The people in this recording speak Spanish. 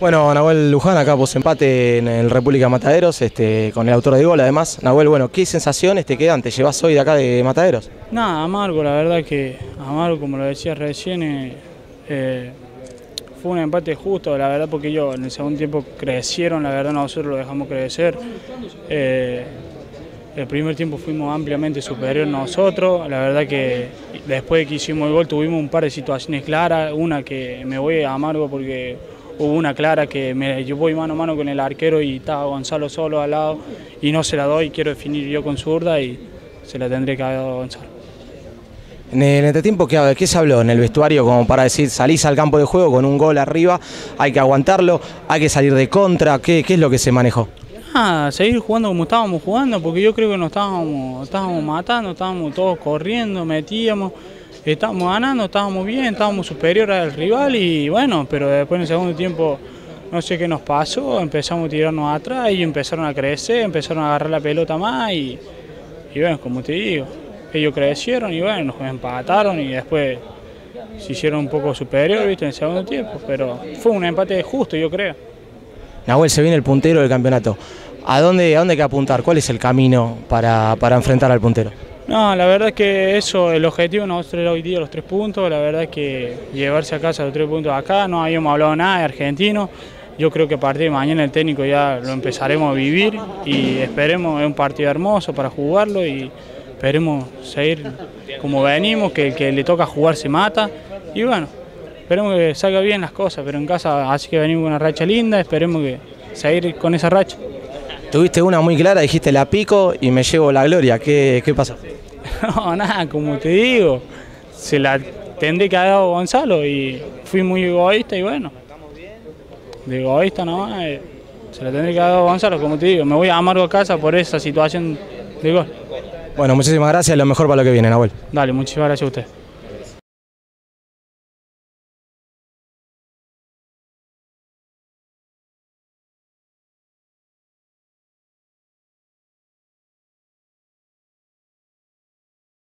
Bueno, Nahuel Luján, acá post empate en el República Mataderos, este, con el autor de gol además. Nahuel, bueno, ¿qué sensaciones te quedan? ¿Te llevas hoy de acá de Mataderos? Nada, amargo, la verdad que amargo, como lo decía recién, eh, eh, fue un empate justo, la verdad, porque ellos en el segundo tiempo crecieron, la verdad nosotros lo dejamos crecer. Eh, el primer tiempo fuimos ampliamente superior nosotros, la verdad que después de que hicimos el gol tuvimos un par de situaciones claras, una que me voy a amargo porque hubo una clara que me, yo voy mano a mano con el arquero y estaba Gonzalo solo al lado y no se la doy, quiero definir yo con zurda y se la tendré que haber dado a Gonzalo. En el entretiempo, ¿qué, ¿qué se habló en el vestuario como para decir salís al campo de juego con un gol arriba, hay que aguantarlo, hay que salir de contra? ¿Qué, qué es lo que se manejó? Nada, seguir jugando como estábamos jugando, porque yo creo que nos estábamos, estábamos matando, estábamos todos corriendo, metíamos, estábamos ganando, estábamos bien, estábamos superiores al rival y bueno, pero después en el segundo tiempo no sé qué nos pasó, empezamos a tirarnos atrás y empezaron a crecer, empezaron a agarrar la pelota más y, y bueno, como te digo, ellos crecieron y bueno, nos empataron y después se hicieron un poco superior, viste, en el segundo tiempo, pero fue un empate justo, yo creo. Nahuel, se viene el puntero del campeonato. ¿A dónde, a dónde hay que apuntar? ¿Cuál es el camino para, para enfrentar al puntero? No, la verdad es que eso, el objetivo nuestro era hoy día los tres puntos, la verdad es que llevarse a casa los tres puntos acá, no habíamos hablado nada de argentino, yo creo que a partir de mañana el técnico ya lo empezaremos a vivir y esperemos, es un partido hermoso para jugarlo y esperemos seguir como venimos, que el que le toca jugar se mata y bueno, esperemos que salga bien las cosas, pero en casa así que venimos con una racha linda, esperemos que seguir con esa racha. Tuviste una muy clara, dijiste la pico y me llevo la gloria. ¿Qué, qué pasó? No, nada, como te digo, se la tendré que haber dado Gonzalo y fui muy egoísta y bueno, de egoísta nomás, eh, se la tendré que haber dado Gonzalo, como te digo, me voy a amargo a casa por esa situación de gol. Bueno, muchísimas gracias, lo mejor para lo que viene, Nahuel. Dale, muchísimas gracias a usted.